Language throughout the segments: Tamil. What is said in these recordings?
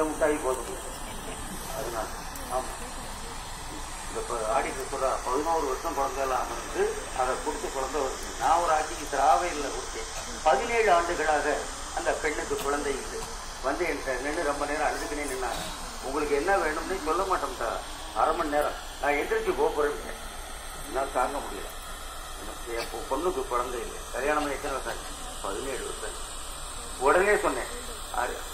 இந்த முட்டாய் போதும். அதனால ஆமாம் இந்த ஆடிட்டு சொல்ற பதினோரு வருஷம் குழந்தையெல்லாம் அமர்ந்து அதை கொடுத்து குழந்தை வருது நான் ஒரு ஆட்சிக்கு திராவையில் கொடுத்தேன். பதினேழு ஆண்டுகளாக அந்த பெண்ணுக்கு குழந்தை இல்லை வந்து என்கிட்ட நின்று ரொம்ப நேரம் அழுதுக்கினே நின்னாங்க. உங்களுக்கு என்ன வேணும்னு சொல்ல மாட்டோம்டா அரை மணி நேரம். நான் எந்திரிச்சு போகிறேன் என்னால் தாங்க முடியல. எனக்கு என் பொண்ணுக்கு குழந்தை இல்லை. கல்யாணம் எத்தனை வருஷம் பதினேழு வருஷம் உடனே சொன்னேன்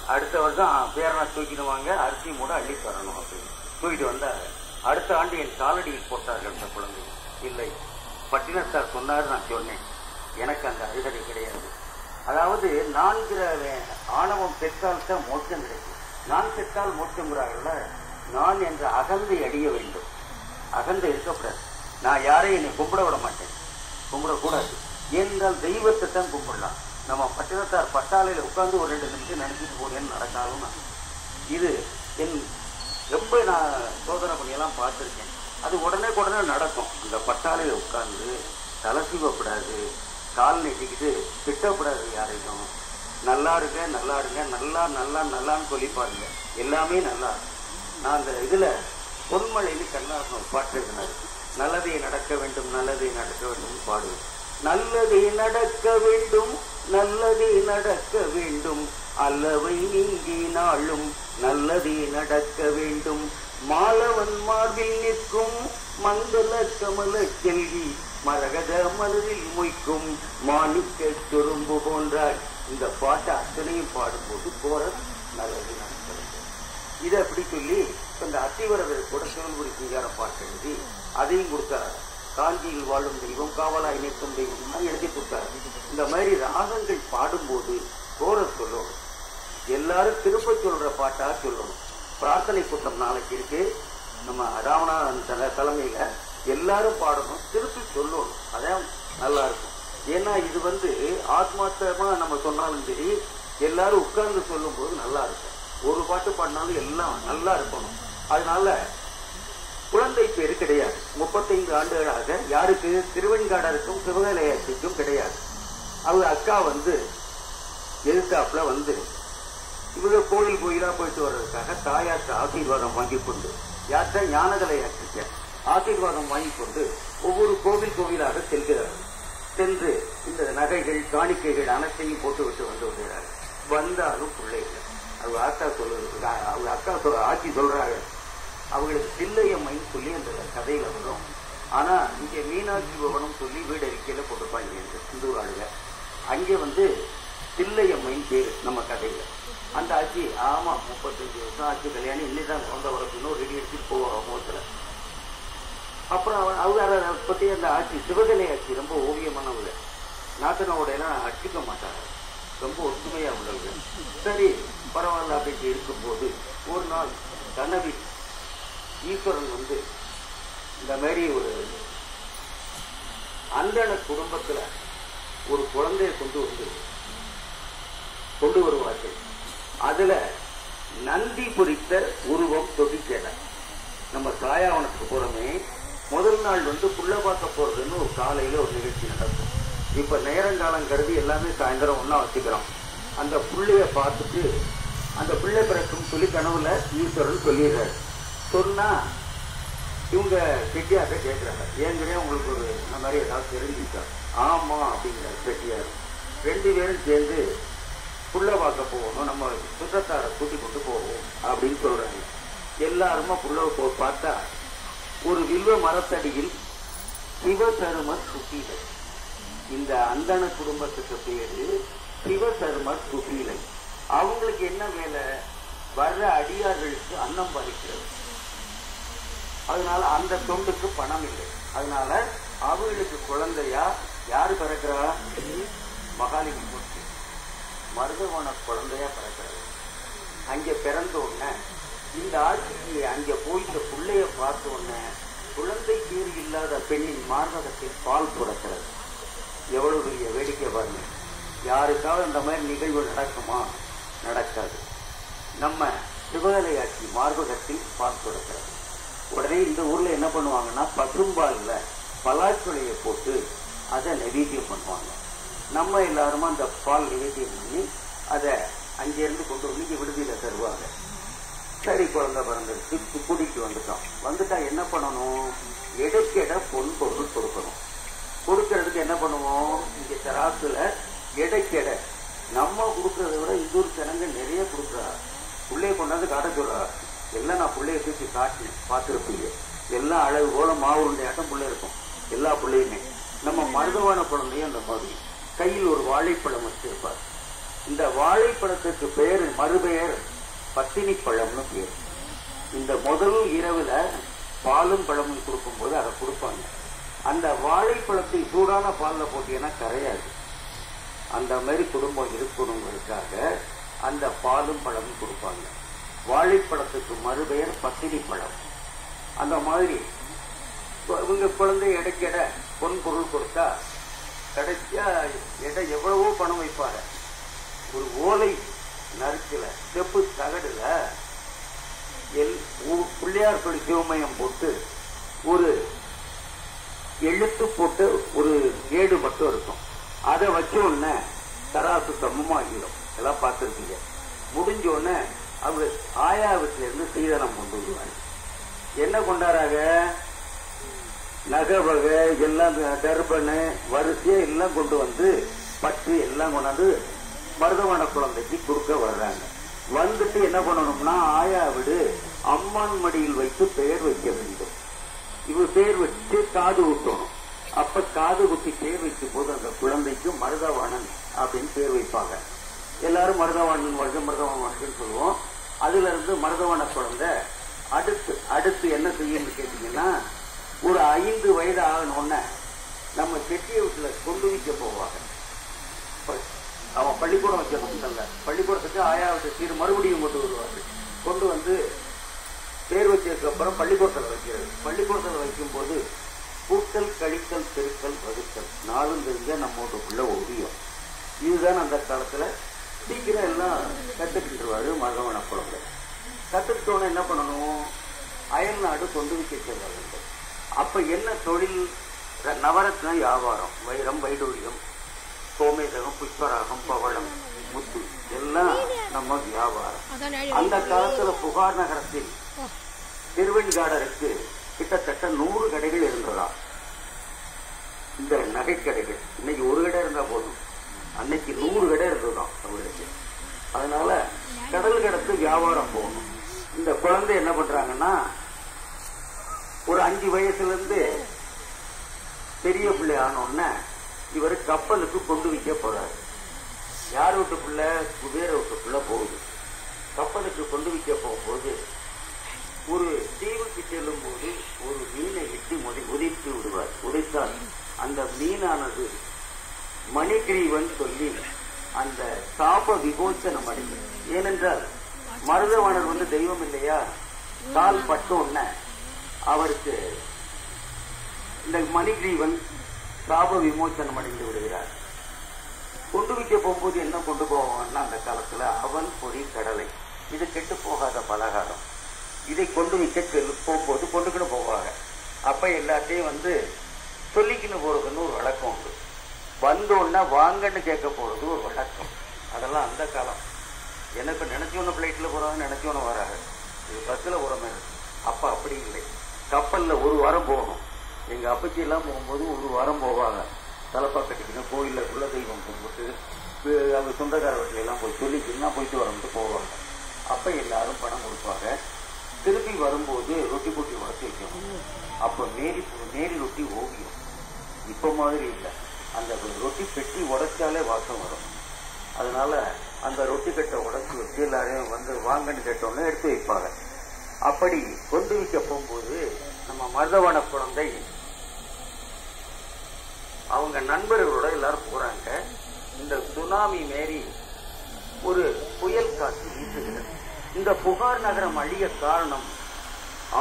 அடுத்த வருஷம் பேரனை தூக்கிட்டு வாங்க அரிசி மூட அள்ளி தரணும் அப்படின்னு. தூக்கிட்டு வந்தார் அடுத்த ஆண்டு என் காலடியில் போட்டார்கள் அந்த குழந்தை. இல்லை. பட்டினத்தார் சொன்னார் நான் சொன்னேன். எனக்கு அந்த அருகதை கிடையாது. அதாவது நான்கிற ஆணவம் பெற்றால் தான் மோட்சம் கிடைக்கும். நான் பெற்றால் மோட்சங்கிறார்கள்ல நான் என்ற அகந்தை அடிய வேண்டும். அகந்தை இருக்கக்கூடாது. நான் யாரையும் என்னை கும்பிட விட மாட்டேன். கும்பிடக்கூடாது. ஏனென்றால் தெய்வத்தை தான் கும்பிடலாம். நம்ம பட்டினத்தார் பட்டாளையில் உட்காந்து ஒரு ரெண்டு நிமிஷம் நினைச்சிட்டு போனேன்னு நடக்காலும் நான் இது என் ரொம்ப நான் சோதனை பண்ணியெல்லாம் பார்த்துருக்கேன். அது உடனே உடனே நடக்கும். இந்த பட்டாளையில் உட்கார்ந்து தலை சீவப்படாது கால் நீட்டிக்கிட்டு திட்டப்படாது யாரையும். நல்லா இருங்க நல்லா இருங்க நல்லா நல்லா நல்லான்னு சொல்லி பாருங்க. எல்லாமே நல்லா நான் அந்த இதில் பொன்மழைன்னு கண்ணாசன் ஒரு பாட்டு எழுதினார். நல்லதே நடக்க வேண்டும் நல்லதே நடக்க வேண்டும் பாடுவேன். நல்லதே நடக்க வேண்டும் நல்லதே நடக்க வேண்டும். அல்லவை நீங்கினாலும் நல்லதே நடக்க வேண்டும். மாலவன் மார்பில் நிற்கும் மங்கள கமல செல்வி மரகத மலரில் மொய்க்கும் மாணிக்க துரும்பு போன்றாள். இந்த பாட்டை அத்தனையும் பாடும்போது கோரஸ் நல்லது நடக்கிறது. இதை அப்படி சொல்லி இந்த அத்திவரதர் கூட சிவன்புரி சிங்கார பாட்டு எழுதி அதையும் கொடுத்தாரு காஞ்சியில் வாழும் தெய்வம் காவலாய் நிற்கும் தெய்வம் அது எழுதி கொடுத்தாரு. இந்த மாதிரி ராகங்கள் பாடும்போது கோரஸ் சொல்லணும். எல்லாரும் திரும்ப சொல்ற பாட்டா சொல்லணும். பிரார்த்தனை கூட்டம் நாளைக்கு இருக்கு. நம்ம ராமநாதன் தலைமையில எல்லாரும் பாடணும் திருப்பி சொல்லணும். அதான் நல்லா இருக்கும். ஏன்னா இது வந்து ஆத்மார்த்தமா நம்ம சொன்னாலும் சரி எல்லாரும் உட்கார்ந்து சொல்லும் போது நல்லா இருக்கும். ஒரு பாட்டு பாடினாலும் எல்லாம் நல்லா இருக்கணும். அதனால குழந்தை பேரு கிடையாது. முப்பத்தைந்து ஆண்டுகளாக யாருக்கு திருவெண்காடருக்கும் சிவகலையாட்சிக்கும் கிடையாது. அவங்க அக்கா வந்து எதிர்த்தாப்புல வந்து இவங்க கோயில் கோயிலா போயிட்டு வர்றதுக்காக தாயார்ட்ட ஆசீர்வாதம் வாங்கி கொண்டு யார்கிட்ட ஞானகலை ஆட்சிக்க ஆசீர்வாதம் வாங்கி கொண்டு ஒவ்வொரு கோவில் கோவிலாக செல்கிறார்கள். சென்று இந்த நகைகள் காணிக்கைகள் அனைத்தையும் போட்டு விட்டு வந்து விடுகிறார்கள் வந்தாலும் பிள்ளைகள் அவங்க அக்கா சொல்லுறது அவங்க அக்கா சொல்ற ஆட்சி சொல்றாங்க. அவங்களுக்கு தில்லையம்மைன்னு சொல்லி அந்த கதையில வரும் ஆனா இங்கே மீனாட்சி பவனம் சொல்லி வீடு அறிக்கையில போட்டிருப்பாங்க இந்த சிந்து ஆளுங்க. அங்கே வந்து தில்லையம்மைன்னு பேரு நம்ம கதையில. அந்த ஆட்சி ஆமா முப்பத்தஞ்சு வருஷம் ஆட்சி கல்யாணம் இன்னைதான் குழந்தை வரப்போ ரெடி எடுத்துட்டு போவோம் முகத்துல. அப்புறம் அவன் அவங்க அதை பத்தி அந்த ஆட்சி சிவகலை ஆட்சி ரொம்ப ஓவியமானவங்க நாத்தனோட எல்லாம் அடிச்சுக்க மாட்டாங்க. ரொம்ப ஒற்றுமையா உள்ளவங்க. சரி பரவாயில்ல அப்படின்ட்டு இருக்கும்போது ஒரு நாள் கனவி ஈஸ்வரன் வந்து இந்த மாதிரி ஒரு அந்தன குடும்பத்துல ஒரு குழந்தைய கொண்டு வந்து கொண்டு வருவார்கள். அதுல நந்தி பொறித்த உருவம் தொட்டிச்சேலை நம்ம தாயாவனத்துக்கு போறோமே முதல் நாள் வந்து புள்ள பார்க்க போறதுன்னு ஒரு காலையில ஒரு நிகழ்ச்சி நடக்கும். இப்ப நேரங்காலம் கருதி எல்லாமே சாயந்தரம் ஒன்றா வச்சுக்கிறோம். அந்த புள்ளைய பார்த்துட்டு அந்த பிள்ளை பிறக்கும் சொல்லி கனவுல ஈஸ்வரன் சொல்லிடுறாரு. சொன்னா இவங்க செட்டியார்ட்ட கேட்கிறாங்க ஏற்கனவே உங்களுக்கு ஒரு இந்த மாதிரி ஏதாவது தெரிஞ்சுக்கா ஆமா அப்படிங்கிற செட்டியார் ரெண்டு பேரும் சேர்ந்து புள்ள பார்க்க போகணும். நம்ம சுற்றத்தாரை கூட்டி கொண்டு போவோம் அப்படின்னு சொல்றாங்க. எல்லாருமா புள்ள போ பார்த்தா ஒரு வில்வ மரத்தடியில் சிவசருமர் சுசீலை. இந்த அந்தன குடும்பத்துக்கு பேரு சிவசருமர் சுசீலை. அவங்களுக்கு என்ன வேலை? வர்ற அடியார்களுக்கு அன்னம் பறிக்கிறது அதனால அந்த தொண்டுக்கு பணம் இல்லை. அதனால அவங்களுக்கு குழந்தையா யாரு பிறக்கிறா? மகாலிங்க மூர்த்தி. மருதவன குழந்தையா பிறக்கிறது. அங்க பிறந்த உடனே இந்த ஆட்சிக்கு அங்க போய் இந்த பிள்ளைய பார்த்த உடனே குழந்தை பேர் இல்லாத பெண்ணின் மார்பகத்தில் பால் புறக்கிறது எவ்வளவு பெரிய வேடிக்கை பாருங்க. யாருக்காவது இந்த மாதிரி நிகழ்வு நடக்குமா? நடக்காது. நம்ம சிவகலை ஆட்சி மார்பகத்தில் பால் புறக்கிறது உடனே இந்த ஊர்ல என்ன பண்ணுவாங்கன்னா பசும்பால்ல பலாச்சொலையை போட்டு அதை நைவேத்தியம் பண்ணுவாங்க. நம்ம எல்லாருமா அந்த பால் நைவேத்தியம் பண்ணி அதை அங்கிருந்து கொண்டு வந்து இங்கே விடுதியில தருவாங்க. சரி குழந்தை பிறந்திருக்கு கு- கூட்டிட்டு வந்துட்டோம். வந்துட்டா என்ன பண்ணணும்? எடைக்கெட பொன் பொருள் கொடுக்கணும். கொடுக்கறதுக்கு என்ன பண்ணுவோம்? இங்க தராசுல எடைக்கெட. நம்ம கொடுக்கறத விட இன்னொரு ஜனங்க நிறைய கொடுக்குறா. உள்ளே கொண்டாந்து காட்ட சொல்றாரு எல்லாம் நான் பிள்ளைய தூக்கி காட்டினேன் பார்த்துருப்பீங்க. எல்லாம் அழகு போல மாவு ஆட்டம் பிள்ளை இருக்கும். எல்லா பிள்ளையுமே. நம்ம மருதவான குழந்தையும் அந்த மாதிரி. கையில் ஒரு வாழைப்பழம் வச்சிருப்பார். இந்த வாழைப்பழத்துக்கு பேர் மறுபெயர் பத்தினி பழம்னு பேர். இந்த முதல் இரவுல பாலும் பழமும் கொடுக்கும்போது அதை கொடுப்பாங்க. அந்த வாழைப்பழத்தை சூடான பாலில் போட்டீங்கன்னா கரையாது. அந்த மாதிரி குடும்பம் இருக்கணுங்கிறதுக்காக அந்த பாலும் பழமும் கொடுப்பாங்க. வாழைப்பழத்துக்கு மறுபெயர் பசினி பழம் அந்த மாதிரி இவங்க குழந்தை இடைக்கிட பொன் பொருள் கொடுத்தா கடைசியா எடை எவ்வளவோ பணம் வைப்பாங்க. ஒரு ஓலை நறுக்கல செப்பு தகடுல எல் பிள்ளையார் சொல்லி சிவமயம் போட்டு ஒரு எழுத்து போட்டு ஒரு ஏடு மட்டும் இருக்கும். அதை வச்ச உடனே தராசு சமமாகிடும். எல்லாம் பார்த்துருக்கீங்க. முடிஞ்ச உடனே அவர் ஆயா சீதனம் கொண்டு வருவாங்க என்ன கொண்டாராக? நகை வகை எல்லாம் டர்பனு வரிசையா எல்லாம் கொண்டு வந்து பட்டு எல்லாம் கொண்டாந்து மருதவன குழந்தைக்கு கொடுக்க வர்றாங்க. வந்துட்டு என்ன பண்ணணும்னா ஆயா விடு அம்மான் மடியில் வைத்து பெயர் வைக்க வேண்டும். இவர் பேர் வச்சு காது ஊட்டணும் அப்ப காது குத்தி பேர் வைக்கும் போது அந்த குழந்தைக்கு மருதவாணன் அப்படின்னு பேர் வைப்பாங்க. எல்லாரும் மருதவாணன் வருது மருதவாணன் சொல்லுவோம். அதுல இருந்து மருதவன குழந்தை அடுத்து அடுத்து என்ன செய்யும்னு கேட்டீங்கன்னா ஒரு ஐந்து வயது ஆகணும்னு நம்ம செட்டிய வீட்டுல கொண்டு வைக்க போவாங்க. அவன் பள்ளிக்கூடம் வைக்கணும்ல பள்ளிக்கூடத்துக்கு ஆயாவது சீர் மறுபடியும் கொண்டு வருவாரு. கொண்டு வந்து பேர் வச்சதுக்கு அப்புறம் பள்ளிக்கூடத்தில் வைக்கிறது. பள்ளிக்கூடத்தில் வைக்கும்போது கூட்டல் கழித்தல் பெருக்கல் வகுத்தல் நாளும் தெரிஞ்ச உள்ள ஓவியம் இதுதான் அந்த காலத்துல சீக்கிரம் எல்லாம் கத்துக்கிட்டுருவாரு மகவன குழந்தை. கத்துக்கிட்டோன்னு என்ன பண்ணணும்? அயல் நாடு கொண்டு வைக்க செல்ல வேண்டும் அப்ப என்ன தொழில்? நவரத்ன வியாபாரம் வைரம் வைடூரியம் சோமேதகம் புஷ்பராகம் பவளம் முத்து எல்லாம் நம்ம வியாபாரம். அந்த காலத்துல புகார் நகரத்தில் திருவெண்காடருக்கு கிட்டத்தட்ட நூறு கடைகள் இருந்ததா இந்த நகை கடைகள் இன்னைக்கு ஒரு கடை இருந்தா போதும். அன்னைக்கு நூறு கடை இருந்ததுதான் அவங்களுக்கு அதனால கடல் கடத்து வியாபாரம் போகணும். இந்த குழந்தை என்ன பண்றாங்கன்னா ஒரு அஞ்சு வயசுல இருந்து பெரிய பிள்ளை ஆனோடனே இவர் கப்பலுக்கு கொண்டு வைக்க போறாரு. யார் விட்டு பிள்ளை? குபேர விட்டு பிள்ளை போகுது. கப்பலுக்கு கொண்டு வைக்க போகும்போது ஒரு தீவுக்கு செல்லும் போது ஒரு மீனை இட்டு முடி உதைத்து விடுவார். உதைத்தால் அந்த மீனானது மணிகிரீவன் சொல்லி அந்த சாப விமோச்சனம் அடையும் ஏனென்றால் மருதவாணர் வந்து தெய்வம் இல்லையா? கால் பட்டோன்ன அவருக்கு இந்த மணிகிரீவன் சாப விமோச்சனம் அடைந்து விடுகிறார். கொண்டு வைக்க போகும்போது என்ன கொண்டு போவான்னா அந்த காலத்துல அவன் பொறி கடலை. இது கெட்டு போகாத பலகாரம். இதை கொண்டு வைக்க போகும்போது கொண்டுக்கிட்டு போவாங்க. அப்ப எல்லாத்தையும் வந்து சொல்லிக்கின்னு போறதுன்னு ஒரு வழக்கம் உண்டு. வந்தோன்னா வாங்கன்னு கேட்க போறது ஒரு வழக்கம். அதெல்லாம் அந்த காலம். எனக்கு நினைச்சவன பிளைட்ல போறாங்க நினைச்சவன வராங்க. இது பஸ்ல போற மாதிரி இருக்கு. அப்ப அப்படி இல்லை. கப்பல்ல ஒரு வாரம் போகணும். எங்க அப்பச்சி எல்லாம் போகும்போது ஒரு வாரம் போவாங்க. தலப்பா கட்டிக்கணும் கோயில்ல குல தெய்வம் கும்பிட்டு அவங்க சொந்தக்கார வீட்டுல எல்லாம் போய் சொல்லிக்கின்னா போயிட்டு வரணும்ட்டு போவாங்க. அப்ப எல்லாரும் பணம் கொடுப்பாங்க. திருப்பி வரும்போது ரொட்டி போட்டி உடச்சி வைக்கணும். அப்ப மேரி மேரி ரொட்டி ஓவியம். இப்ப மாதிரி இல்லை. அந்த ரொட்டி பெட்டி உடைச்சாலே வாசம் வரும். அதனால அந்த ரொட்டி கட்டை உடைச்சி வச்சு எல்லாரையும் வந்து வாங்கன்னு கேட்டோம்னு எடுத்து வைப்பாங்க. அப்படி கொண்டு வைக்க போகும்போது நம்ம மருதவன குழந்தை அவங்க நண்பர்களோட எல்லாரும் போறாங்க. இந்த சுனாமி மாரி ஒரு புயல் காற்று வீசுகிறது. இந்த புகார் நகரம் அழிய காரணம்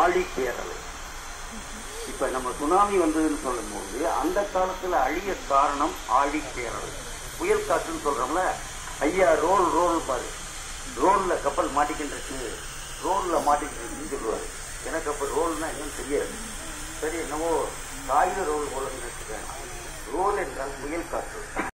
ஆழி பேரலை இப்ப நம்ம சுனாமி வந்ததுன்னு சொல்லும்போது அந்த காலத்துல அழிய காரணம் ஆழி பேரலை புயல் காற்றுன்னு சொல்றோம்ல ஐயா ரோல் ரோல் பாரு. ரோல்ல கப்பல் மாட்டிக்கின்றிருக்கு ரோல்ல மாட்டிக்கிட்டு சொல்லுவாரு. எனக்கு அப்ப ரோல்னா என்னன்னு தெரியாது. சரி என்னவோ காகித ரோல் போல நினைச்சுக்கேன் ரோல் என்றால் புயல் காற்று.